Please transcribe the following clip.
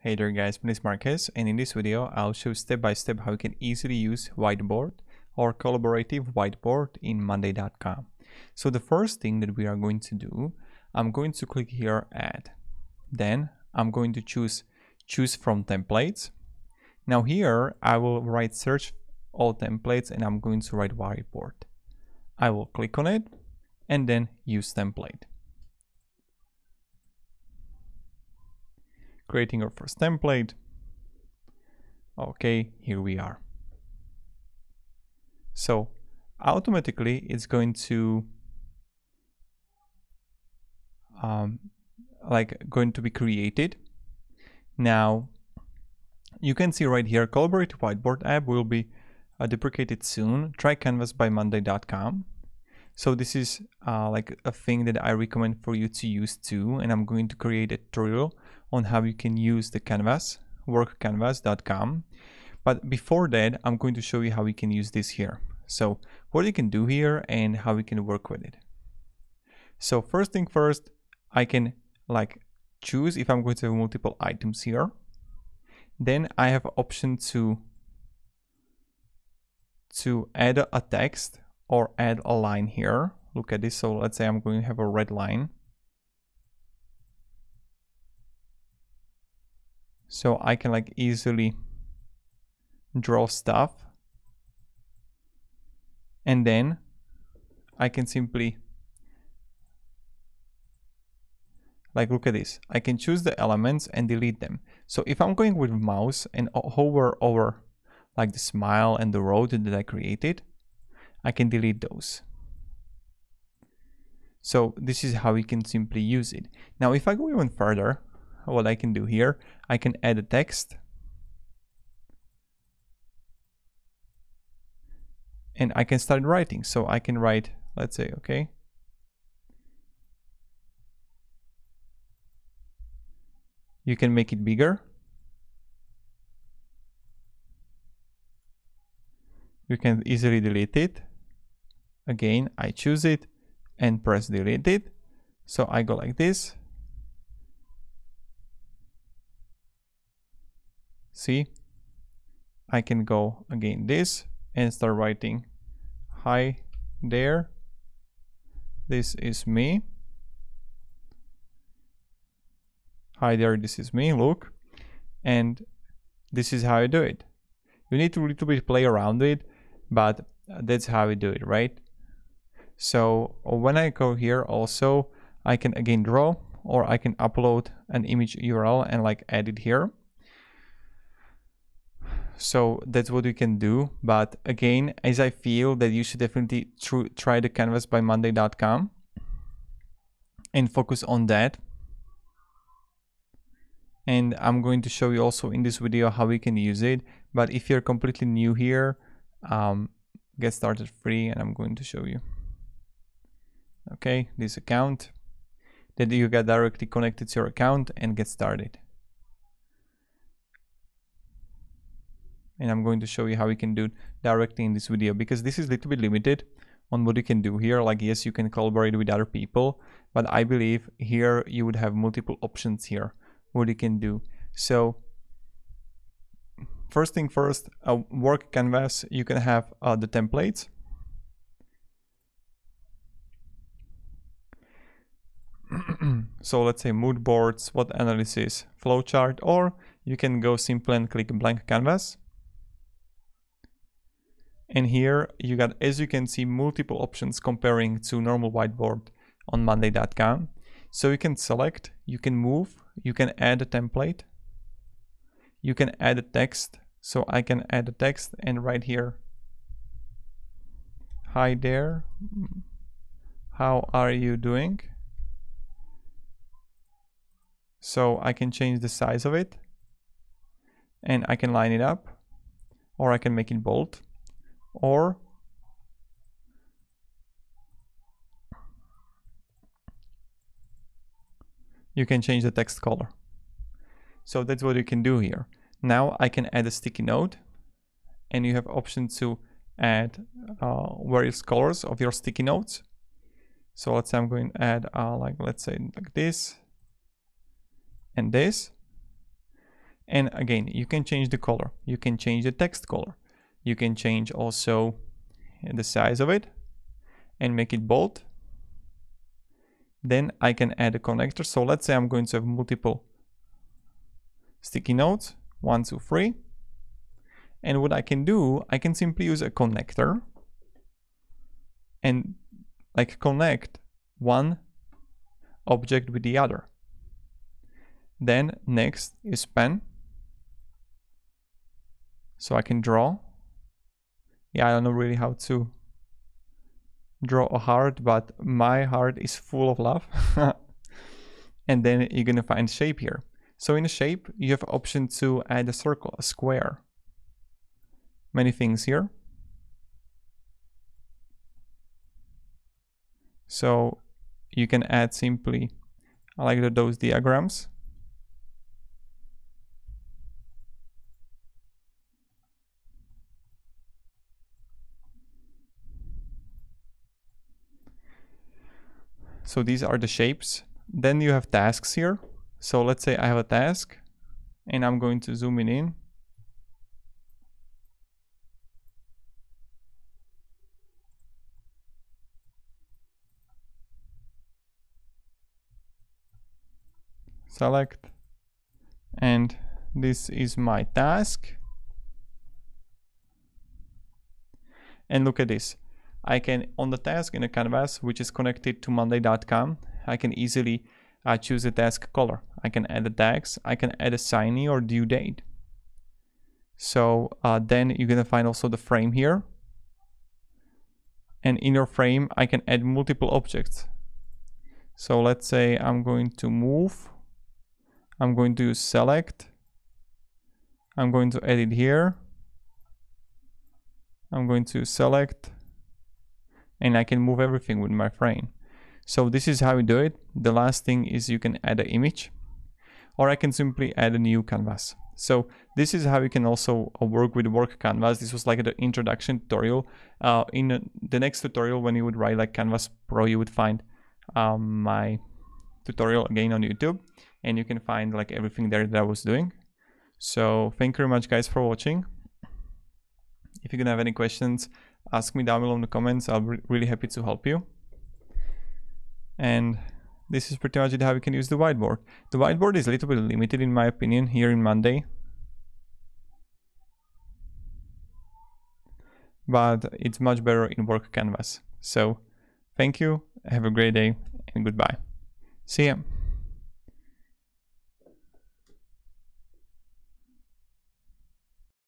Hey there guys, my name is Marquez and in this video I'll show step by step how you can easily use whiteboard or collaborative whiteboard in monday.com. So the first thing that we are going to do, I'm going to click here add. Then I'm going to choose choose from templates. Now here I will write search all templates and I'm going to write whiteboard. I will click on it and then use template. Creating our first template. Okay, here we are. So automatically it's going to um, like going to be created. Now you can see right here Collaborate Whiteboard app will be uh, deprecated soon. Try Canvas by Monday.com. So this is uh, like a thing that I recommend for you to use too. And I'm going to create a tutorial on how you can use the Canvas, workcanvas.com. But before that, I'm going to show you how we can use this here. So what you can do here and how we can work with it. So first thing first, I can like choose if I'm going to have multiple items here. Then I have option to to add a text or add a line here. Look at this. So let's say I'm going to have a red line. So I can like easily draw stuff. And then I can simply like look at this. I can choose the elements and delete them. So if I'm going with mouse and hover over like the smile and the road that I created, I can delete those. So this is how we can simply use it. Now, if I go even further, what I can do here, I can add a text. And I can start writing. So I can write, let's say, okay. You can make it bigger. You can easily delete it. Again, I choose it and press delete it. So I go like this see I can go again this and start writing. Hi there this is me. Hi there this is me look. And this is how I do it. You need to little bit play around with it but that's how we do it right? So when I go here also I can again draw or I can upload an image URL and like add it here so that's what you can do. But again as i feel that you should definitely tr try the canvas by monday.com and focus on that. And i'm going to show you also in this video how we can use it. But if you're completely new here um, get started free and i'm going to show you. Okay this account. That you get directly connected to your account and get started and I'm going to show you how you can do it directly in this video because this is a little bit limited on what you can do here. Like yes you can collaborate with other people but I believe here you would have multiple options here what you can do. So first thing first a work canvas you can have uh, the templates. So let's say mood boards, SWOT analysis, flowchart, or you can go simple and click blank canvas and here you got, as you can see, multiple options comparing to normal whiteboard on monday.com. So you can select, you can move, you can add a template, you can add a text. So I can add a text and right here, hi there, how are you doing? So I can change the size of it and I can line it up or I can make it bold or you can change the text color. So that's what you can do here. Now I can add a sticky note and you have option to add uh, various colors of your sticky notes. So let's say I'm going to add uh, like, let's say like this and this. And again, you can change the color. You can change the text color. You can change also the size of it and make it bold. Then I can add a connector. So let's say I'm going to have multiple sticky notes, one, two, three. And what I can do, I can simply use a connector and like connect one object with the other. Then next is pen. So I can draw. Yeah, I don't know really how to draw a heart, but my heart is full of love. and then you're gonna find shape here. So in shape, you have option to add a circle, a square. Many things here. So you can add simply like those diagrams. So these are the shapes. Then you have tasks here. So let's say I have a task and I'm going to zoom in in. Select and this is my task. And look at this. I can, on the task in a canvas, which is connected to monday.com, I can easily uh, choose a task color. I can add a tags, I can add a signee or due date. So uh, then you're gonna find also the frame here. And in your frame, I can add multiple objects. So let's say I'm going to move. I'm going to select. I'm going to edit here. I'm going to select and I can move everything with my frame. So this is how we do it. The last thing is you can add an image or I can simply add a new canvas. So this is how you can also uh, work with work canvas. This was like the introduction tutorial. Uh, in the next tutorial, when you would write like Canvas Pro, you would find um, my tutorial again on YouTube and you can find like everything there that I was doing. So thank you very much guys for watching. If you're gonna have any questions, ask me down below in the comments. I'll be really happy to help you. And this is pretty much it how you can use the whiteboard. The whiteboard is a little bit limited in my opinion here in Monday. But it's much better in work canvas. So thank you, have a great day and goodbye. See ya.